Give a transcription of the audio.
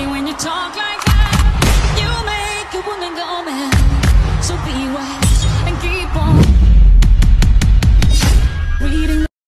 me when you talk.